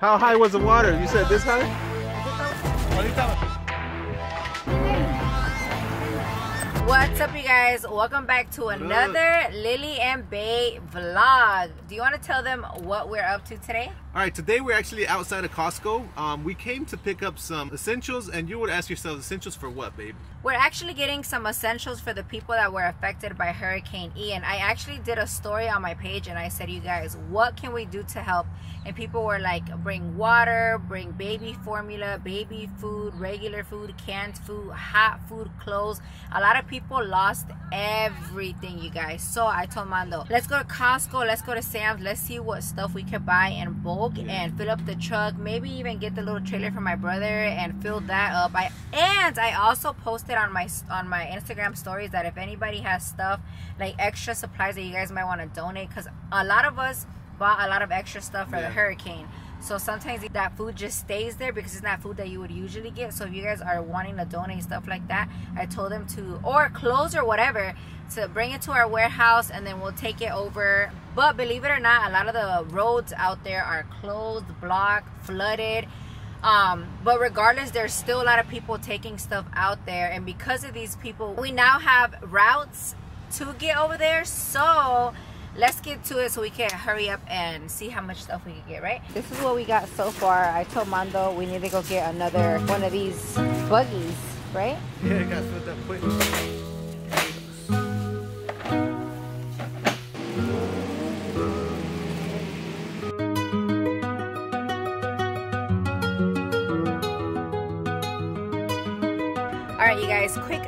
How high was the water? You said this high? What's up, you guys? Welcome back to another Lily and BAE vlog. Do you want to tell them what we're up to today? All right, today we're actually outside of Costco. Um, we came to pick up some essentials, and you would ask yourself, essentials for what, babe? We're actually getting some essentials for the people that were affected by Hurricane Ian. I actually did a story on my page, and I said, you guys, what can we do to help? And people were like, bring water, bring baby formula, baby food, regular food, canned food, hot food, clothes. A lot of people lost everything, you guys. So I told Mando, let's go to Costco, let's go to Sam's, let's see what stuff we can buy bulk and fill up the truck maybe even get the little trailer for my brother and fill that up. I and i also posted on my on my instagram stories that if anybody has stuff like extra supplies that you guys might want to donate because a lot of us bought a lot of extra stuff for yeah. the hurricane so sometimes that food just stays there because it's not food that you would usually get. So if you guys are wanting to donate stuff like that, I told them to, or clothes or whatever, to bring it to our warehouse and then we'll take it over. But believe it or not, a lot of the roads out there are closed, blocked, flooded. Um, but regardless, there's still a lot of people taking stuff out there. And because of these people, we now have routes to get over there. So let's get to it so we can hurry up and see how much stuff we can get, right? This is what we got so far. I told Mando we need to go get another one of these buggies, right? Yeah, I got to that quick.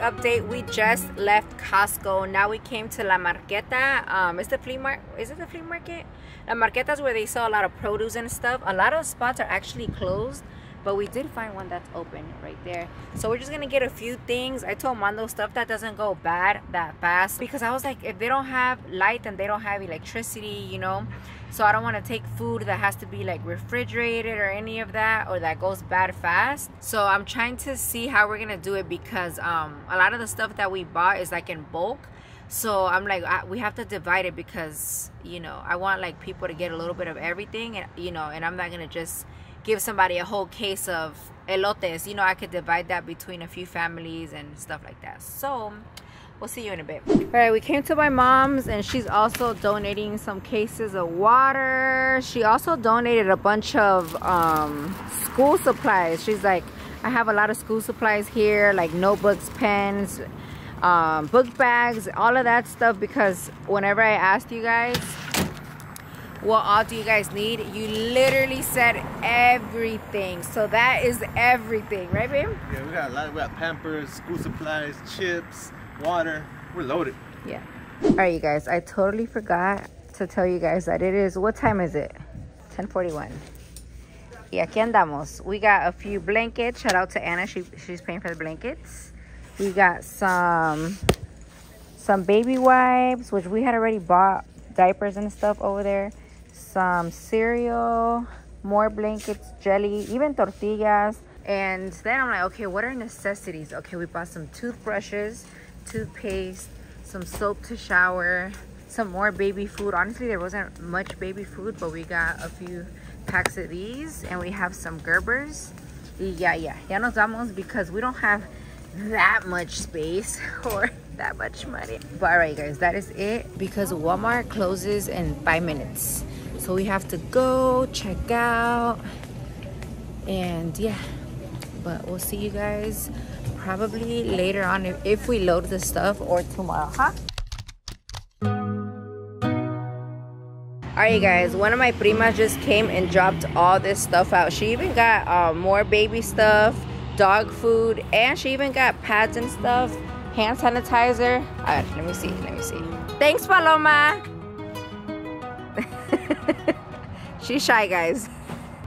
Update. We just left Costco. Now we came to La Marqueta. Um, is the flea market? Is it the flea market? La Marqueta is where they sell a lot of produce and stuff. A lot of spots are actually closed but we did find one that's open right there. So we're just gonna get a few things. I told mando stuff that doesn't go bad that fast. Because i was like if they don't have light and they don't have electricity you know? So i don't want to take food that has to be like refrigerated or any of that or that goes bad fast. So i'm trying to see how we're gonna do it because um a lot of the stuff that we bought is like in bulk so i'm like I, we have to divide it because you know i want like people to get a little bit of everything and you know and i'm not gonna just give somebody a whole case of elotes. You know i could divide that between a few families and stuff like that. So we'll see you in a bit. All right we came to my mom's and she's also donating some cases of water. She also donated a bunch of um, school supplies. She's like i have a lot of school supplies here like notebooks pens um, book bags all of that stuff because whenever i asked you guys what all do you guys need you literally said everything. So that is everything right babe? Yeah we got a lot. We got pampers school supplies chips water. We're loaded. Yeah. All right you guys i totally forgot to tell you guys that it is what time is it? 10:41. y aquí andamos. We got a few blankets. Shout out to anna. She she's paying for the blankets we got some some baby wipes which we had already bought diapers and stuff over there some cereal, more blankets, jelly, even tortillas. And then I'm like, okay, what are necessities? Okay, we bought some toothbrushes, toothpaste, some soap to shower, some more baby food. Honestly, there wasn't much baby food, but we got a few packs of these and we have some Gerbers. Yeah, yeah, ya nos vamos because we don't have that much space or that much money. But all right, guys, that is it because Walmart closes in five minutes so we have to go check out and yeah but we'll see you guys probably later on if, if we load the stuff or tomorrow huh Alright guys, one of my primas just came and dropped all this stuff out. She even got uh, more baby stuff, dog food, and she even got pads and stuff, hand sanitizer. Right, let me see, let me see. Thanks Paloma! She's shy, guys.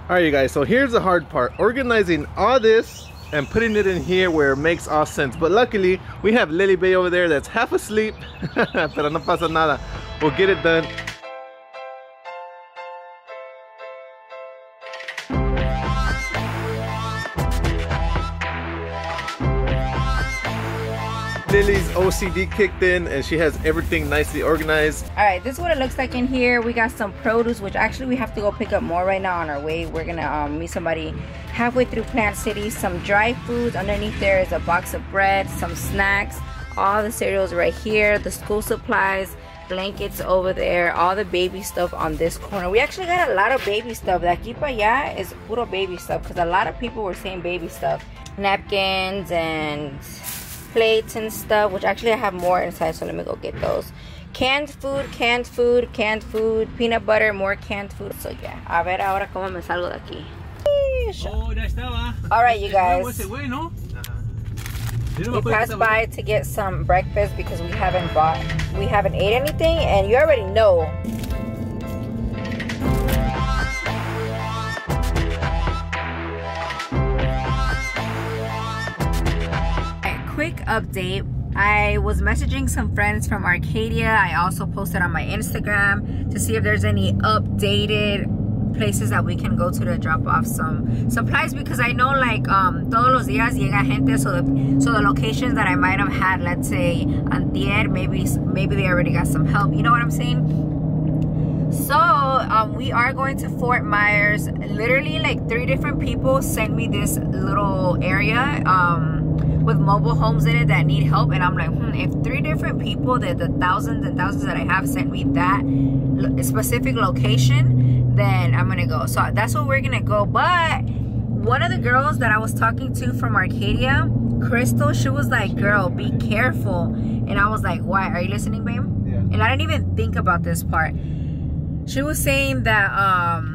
All right, you guys, so here's the hard part. Organizing all this and putting it in here where it makes all sense. But luckily, we have Lily Bae over there that's half asleep. Pero no pasa nada. We'll get it done. Lily's OCD kicked in and she has everything nicely organized. All right, this is what it looks like in here. We got some produce, which actually we have to go pick up more right now on our way. We're gonna um, meet somebody halfway through Plant City. Some dry foods. Underneath there is a box of bread, some snacks, all the cereals right here, the school supplies, blankets over there, all the baby stuff on this corner. We actually got a lot of baby stuff. Aquí para allá is puro baby stuff because a lot of people were saying baby stuff. Napkins and plates and stuff, which actually I have more inside, so let me go get those. Canned food, canned food, canned food, peanut butter, more canned food. So yeah, a ver ahora cómo me salgo de aquí. All right, you guys. We passed by to get some breakfast because we haven't bought, we haven't ate anything, and you already know. Update. I was messaging some friends from Arcadia. I also posted on my Instagram to see if there's any updated places that we can go to to drop off some supplies because I know like um todos los días llega gente so the so the locations that I might have had let's say antier maybe maybe they already got some help you know what I'm saying so um we are going to Fort Myers literally like three different people sent me this little area um with mobile homes in it that need help and I'm like hmm, if three different people that the thousands and thousands that I have sent me that specific location then I'm gonna go. So that's what we're gonna go. But one of the girls that I was talking to from Arcadia, Crystal, she was like, girl, be careful. And I was like, why? Are you listening, babe? Yeah. And I didn't even think about this part. She was saying that um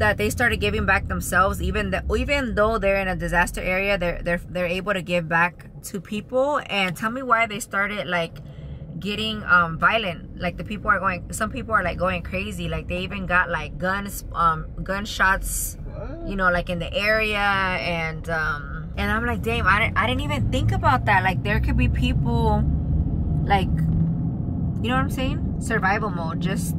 that they started giving back themselves even the, even though they're in a disaster area they're they're they're able to give back to people. And tell me why they started like getting um violent. Like the people are going some people are like going crazy. Like they even got like guns um gunshots you know like in the area. And um and i'm like damn I didn't, I didn't even think about that. Like there could be people like you know what i'm saying? Survival mode just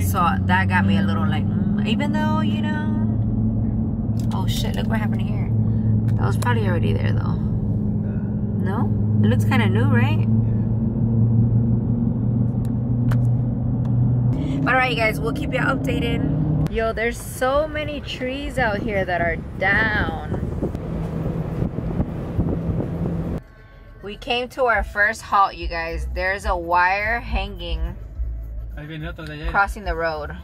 so that got me a little like mm, even though you know oh shit look what happened here that was probably already there though no it looks kind of new, right? But alright, guys, we'll keep you updated. Yo, there's so many trees out here that are down. We came to our first halt, you guys. There's a wire hanging crossing the road.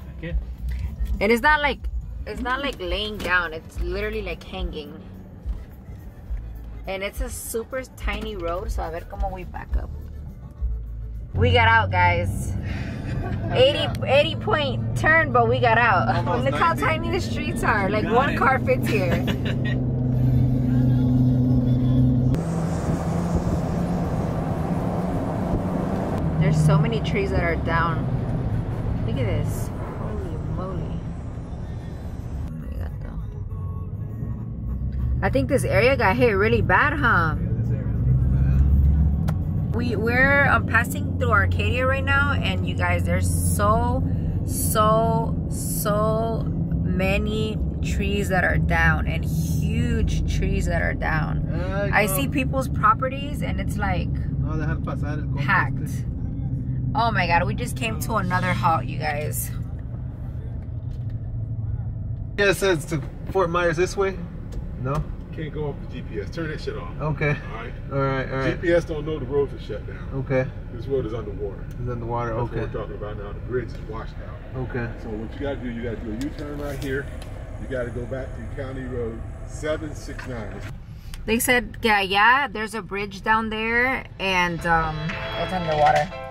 And it's not like it's not like laying down. It's literally like hanging. And it's a super tiny road, so a ver cómo we back up. We got out, guys. 80, 80 point turn, but we got out. Almost Look 90. how tiny the streets are. Like one it. car fits here. There's so many trees that are down. Look at this. Holy moly. I think this area got hit really bad, huh? We, we're um, passing through Arcadia right now and you guys, there's so, so, so many trees that are down and huge trees that are down. I see people's properties and it's like packed. Oh my god, we just came to another halt, you guys. Yeah, it says to Fort Myers this way. No? Can't go off the GPS. Turn that shit off. Okay. All right. All right. All right. GPS don't know the roads are shut down. Okay. This road is underwater. It's underwater. That's okay. what we're talking about now. The bridge is washed out. Okay. So what you got to do, you got to do a U-turn right here. You got to go back to County Road 769. They said, yeah, yeah, there's a bridge down there and um, it's underwater.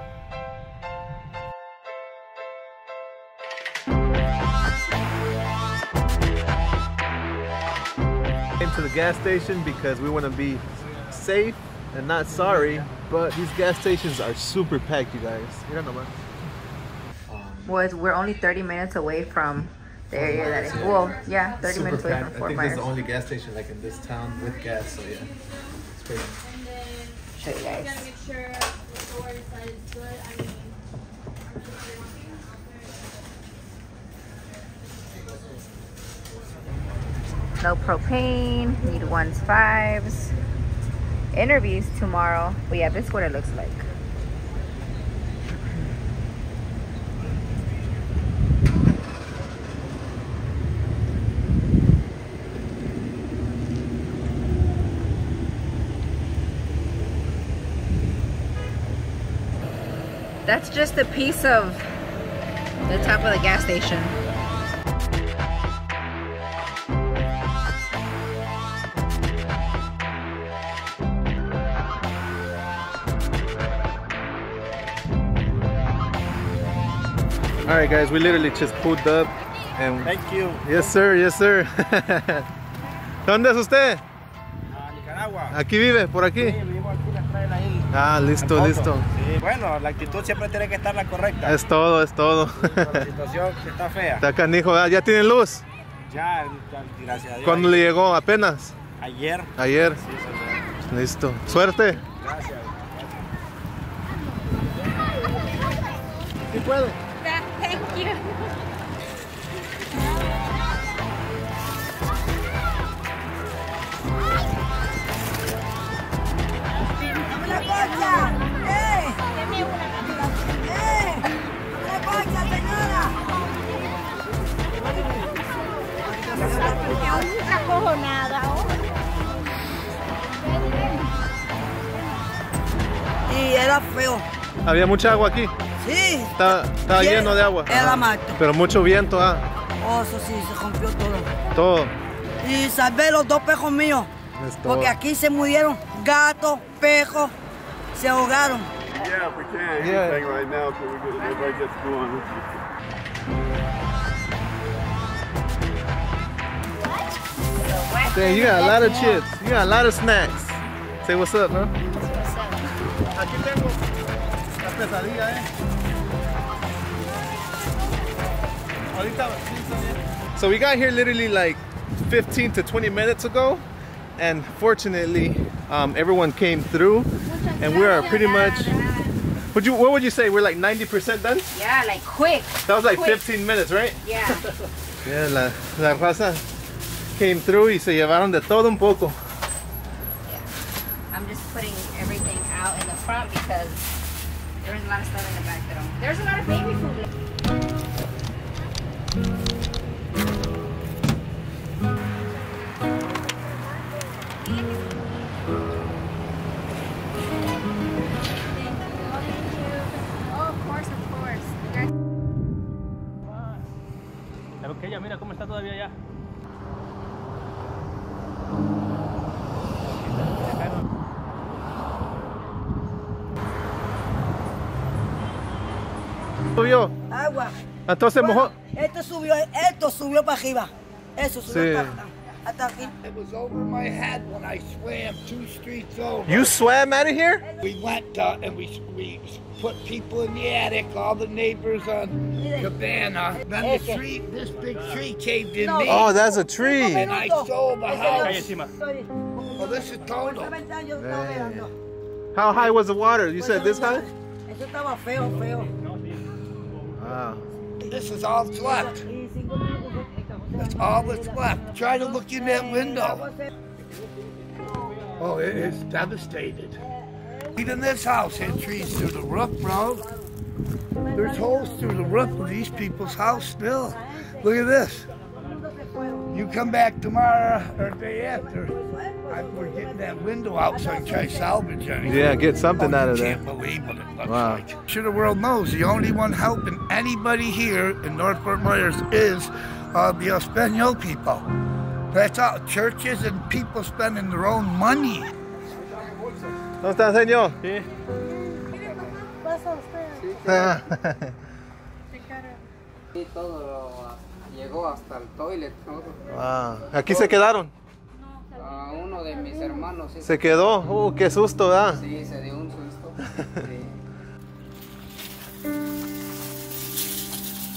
To the gas station because we want to be safe and not sorry. But these gas stations are super packed, you guys. You don't know, man. Well, we're only 30 minutes away from the area that is. Well, yeah, 30 super minutes away from packed. Fort I think Myers. this is the only gas station like in this town with gas. So yeah, it's crazy. Show you guys. gotta make sure the door inside is good. I mean, No propane. Need ones fives. interviews tomorrow. But yeah, this is what it looks like. That's just a piece of the top of the gas station. All right, guys, we literally just pulled up and Thank you. yes, sir, yes, sir. ¿Dónde es usted? A Nicaragua. Aquí vive, por aquí. Sí, en la. Ah, listo, listo. Sí, bueno, la actitud siempre tiene que estar la correcta. Es todo, es todo. La situación está fea. Está canijo, ¿verdad? ¿ya tienen luz? Ya, gracias a Dios. ¿Cuándo le llegó? ¿Apenas? Ayer. Ayer. Sí, señor. Listo. Suerte. Gracias. Sí puedo. Thank you. ¡Una cocha! ¡Eh! ¡Eh! ¡Una cocha, señora! Y era feo. Había mucha agua aquí. Sí. Bien, lleno de agua. Era Ajá. mato. Pero mucho viento, ah. Oh, eso sí, se rompió todo. Todo. Y salvé los dos pejos míos. Es todo. Porque aquí se murieron gatos, pejos, se ahogaron. Yeah, if we can, Yeah. anything right now till we get, everybody gets going. Dang, you got a lot of chips. You got a lot of snacks. Say what's up? Aquí tengo la pesadilla, eh. So we got here literally like 15 to 20 minutes ago, and fortunately, um, everyone came through, and we are pretty much. Would you? What would you say? We're like 90% done. Yeah, like quick. That was like Quick. 15 minutes, right? Yeah. Yeah, la, la raza came through y se llevaron de todo un poco. yeah. I'm just putting everything out in the front because there's a lot of stuff in the back don't. There's a lot of baby food. Mira cómo está todavía ya. Subió. Agua. Entonces mojó. Esto subió, esto subió para arriba. Eso subió Sí. hasta, hasta aquí. It was over my head when I swam two streets over. You swam out of here? we went uh, and we we put people in the attic, all the neighbors on Cabana. Then the tree, this big tree caved in me. Oh, that's a tree. and I sold the house. encima. Well, this is total. esta ventana yo estaba mirando. How high was the water? You said this high? Eso estaba feo, feo. Wow. This is all that's left. Y cinco minutos se- That's all that's left. Try to look in that window. Oh, it is devastated. Even this house had trees through the roof, bro. There's holes through the roof of these people's house still. Look at this. You come back tomorrow or day after. I, we're getting that window out so I can try to salvage anything. Yeah, get something Oh, out of there. can't believe what it looks Wow. like. Sure, the world knows the only one helping anybody here in North Fort Myers is uh, the Espanol people. That's all. Churches and people spending their own money. ¿Dónde está, señor? Sí. Sí, todo llegó hasta el toilet. Wow. Aquí se quedaron. A uno de mis hermanos sí, Se quedó. Uh, qué susto, ¿verdad? sí, se dio un susto. Sí.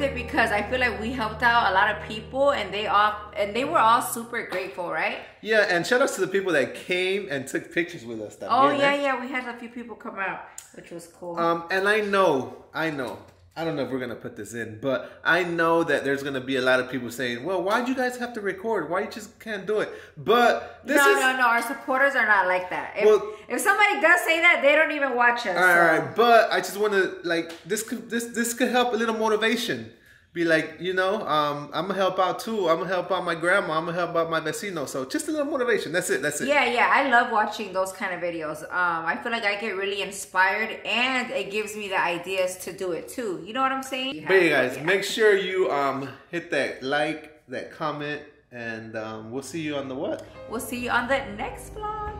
worth it because I feel like we helped out a lot of people and they all and they were all super grateful, right? Yeah, and shout outs to the people that came and took pictures with us. Oh yeah, eh? yeah, we had a few people come out, which was cool. Um, and I know, I know. I don't know if we're gonna put this in, but I know that there's gonna be a lot of people saying, "Well, why'd you guys have to record? Why you just can't do it?" But this no, is no, no. Our supporters are not like that. If, Well- if somebody does say that, they don't even watch us. all right, so- right. But I just want to like this could this this could help a little motivation. Be like, you know, um, I'm gonna help out too. I'm gonna help out my grandma. I'm gonna help out my vecino. So just a little motivation. That's it. That's it. Yeah, yeah, I love watching those kind of videos. Um, I feel like I get really inspired, and it gives me the ideas to do it too. You know what I'm saying? But yeah, guys, make sure you um hit that like, that comment, and um, we'll see you on the what. We'll see you on the next vlog.